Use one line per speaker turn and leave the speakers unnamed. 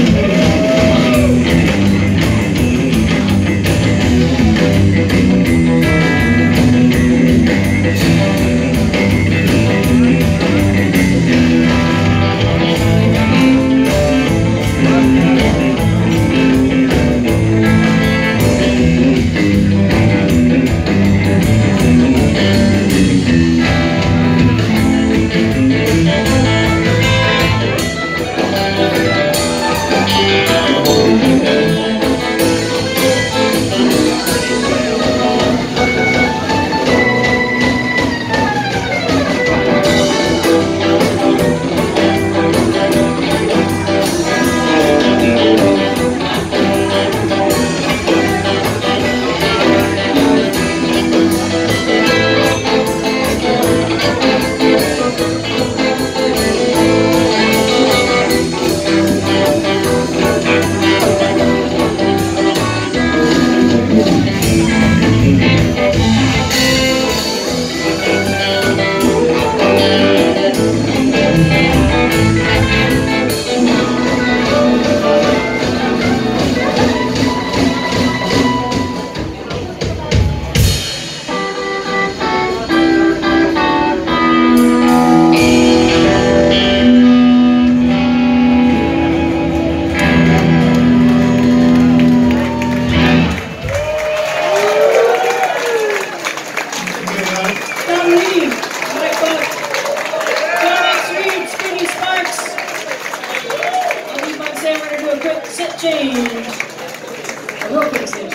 Amen. Except James.